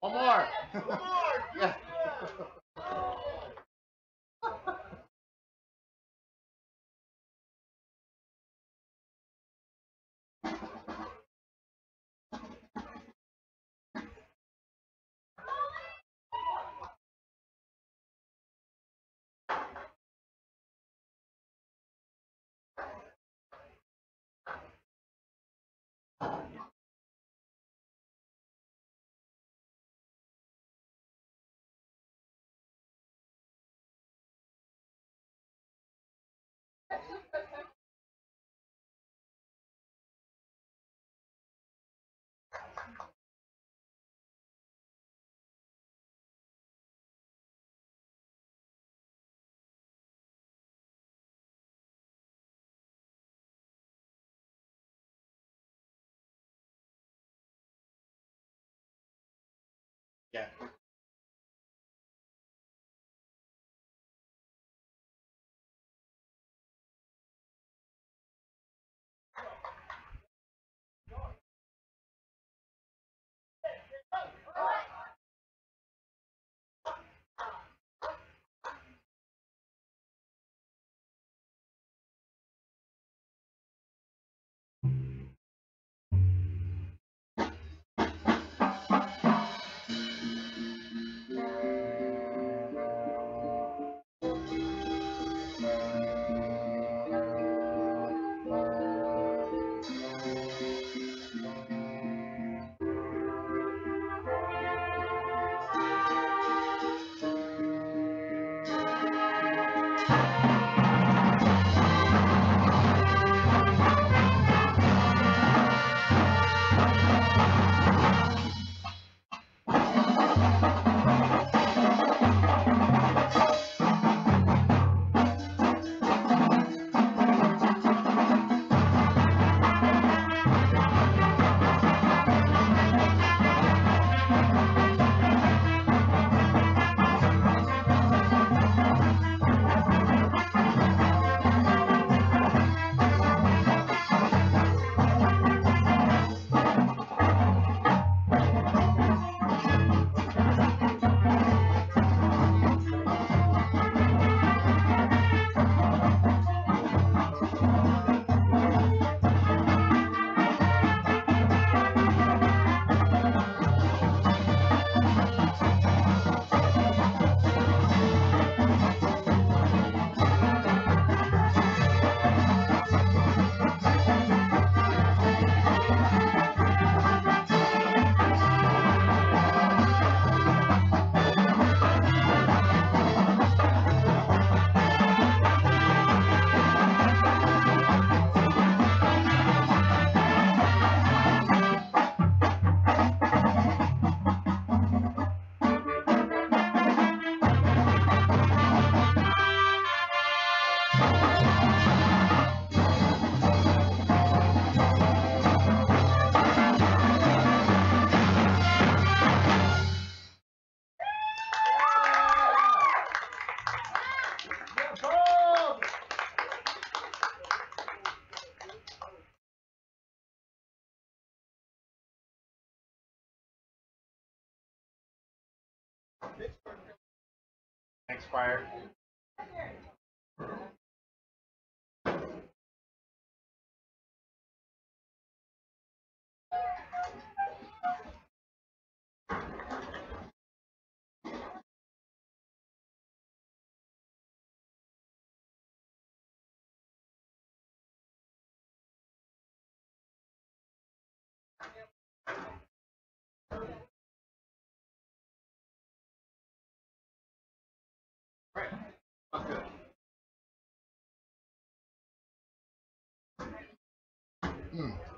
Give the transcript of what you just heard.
One more. One more. yeah. Yeah. Thanks, Hmm.